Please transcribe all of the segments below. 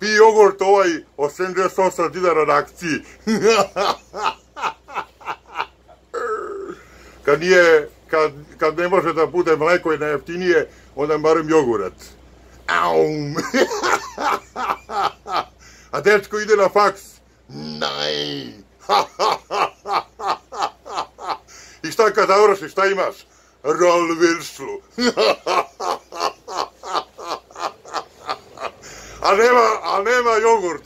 ピーヨーグルトはいおせんべいソースを出たら楽ち。Kad nije, kad, kad ne može da bude mleko i najjeftinije, onda barem jogurat. Aum. A dečko ide na faks. Naj. I šta kad završi, šta imaš? Rol viršlu. a nema, a nema jogurt.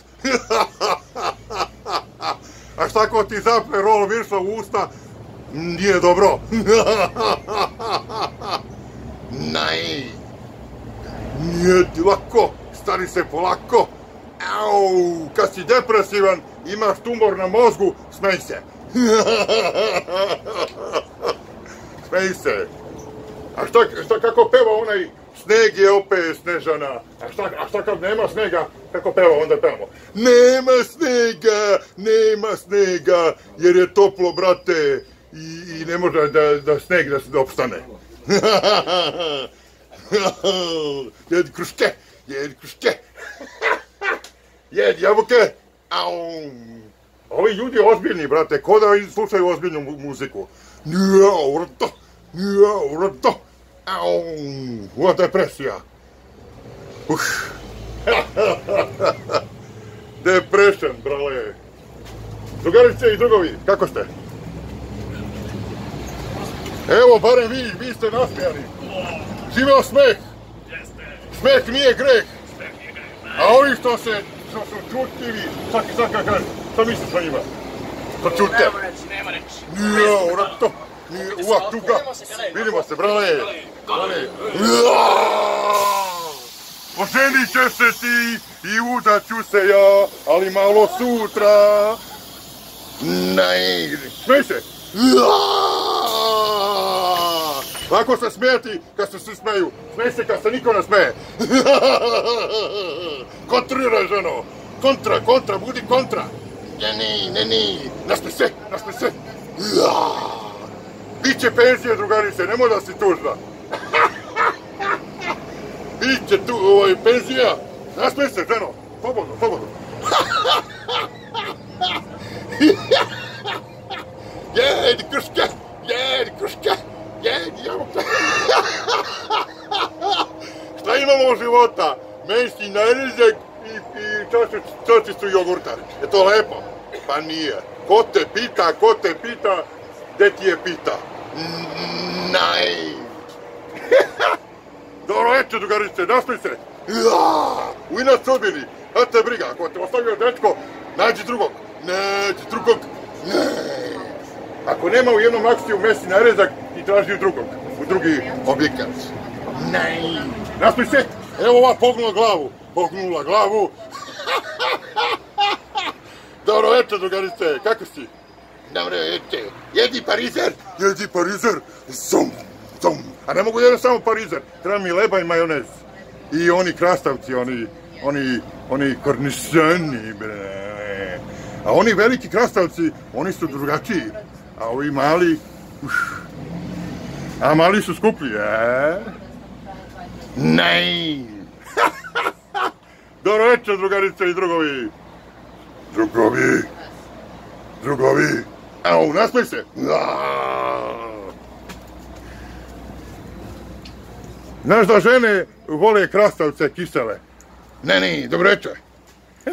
a šta ko ti zapne rol viršla u usta, nije dobro. Naj. Nije ti lako, stari se polako. Au, kad si depresivan, imaš tumor na mozgu, smej se. smej se. A šta, šta kako peva onaj sneg je opet snežana. A šta, a šta kad nema snega, kako peva onda pevamo? Nema snega, nema snega, jer je toplo, brate, i, i ne može da, da sneg da se opstane. jedi kruške, jedi kruške. jedi jabuke. Au. Ovi ljudi ozbiljni, brate, ko da slušaju ozbiljnu muziku. Njao, vrto, njao, vrto. Au, ova depresija. Uh. Depression, brale. Drugarice i drugovi, kako ste? Evo, barem vi, vi ste nasmijani. Živeo smeh. Smeh nije greh. A ovi što se, što su čutljivi, sad, sad kad kažem, šta misliš o njima? Što čute? Nema reći, nema reći. Nije, ura, to, uva, tuga. Vidimo se, brale. Brale. Oženit će se ti i udat ću se ja, ali malo sutra. Igri. Smej se. Lako se smijeti kad se svi smeju. Smej se kad se niko ne smeje. Kontriraj, ženo. Kontra, kontra, budi kontra. Ne, ni, ne, ni. Nasmej se, nasmej se. Biće penzije, drugarice, nemoj da si tužna. Biće tu, ovaj, penzija. Nasmej se, ženo. Slobodno, slobodno. Jedi kruške, jedi kruške, jedi jabuke. Šta života? Mesi narizak i, i čašicu jogurta. Je to lepo? Pa nije. Ko te pita, ko te pita, gde ti je pita? Naj. Dobro večer, drugarice, nasmij se. U inat sudbini, a te briga, ako te ostavio dečko, nađi drugog. Nađi drugog. Nej. Ako nema u jednom akciju mesi narezak i traži u drugog, u drugi objekat. Nej. Nasmij se, evo ova pognula glavu, pognula glavu. Dobro večer, drugarice, kako si? Dobro večer, jedi parizer. Jedi parizer, zum, zum. A ne mogu jedan samo parizer, treba mi leba i majonez. I oni krastavci, oni, oni, oni kornišani, bre. A oni veliki krastavci, oni su drugačiji. A ovi mali, uš. A mali su skuplji, e? Nej! Dobro večer, drugarice i drugovi. Drugovi. Drugovi. Au, nasmej se. Znaš da žene vole krastavce kisele? Ne, ne, dobro večer.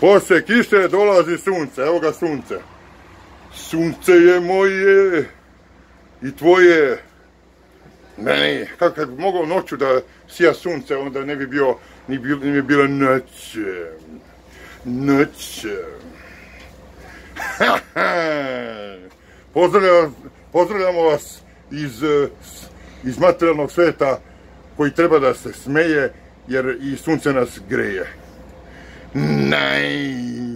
Posle kiše dolazi sunce, evo ga sunce. Sunce je moje i tvoje. Ne, ne, kako kad bi mogao noću da sija sunce, onda ne bi bio, ni bi, ni bi bila noć. Noć. Pozdravljam, pozdravljamo vas iz, iz materijalnog sveta koji treba da se smeje jer i sunce nas greje. Nein.